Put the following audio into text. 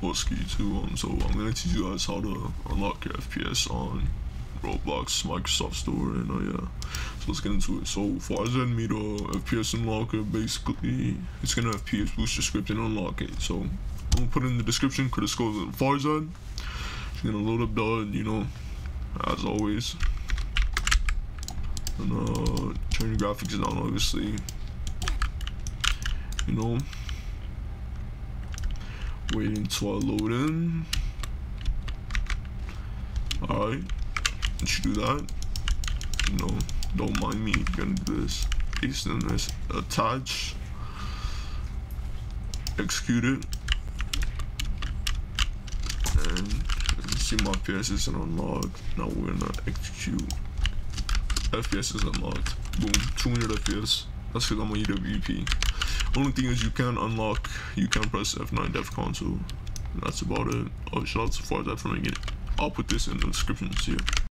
Boski too. Um, so I'm gonna teach you guys how to unlock your FPS on Roblox Microsoft Store, and uh, yeah, so let's get into it. So made a FPS unlocker. Basically, it's gonna FPS boost your script and unlock it. So I'm gonna put in the description. Goes Farzad. She's gonna load up the, you know, as always. And uh, turn your graphics down, obviously. You know, waiting I load in. Alright, you do that, no don't mind me, gonna do this. Paste in this, attach, execute it, and see my FPS is unlocked. Now we're gonna execute. FPS is unlocked. Boom, 200 FPS. Because I'm on UWP. Only thing is you can unlock, you can press F9 Dev Console. That's about it. Oh, shout out to Farzad for making it. I'll put this in the description here.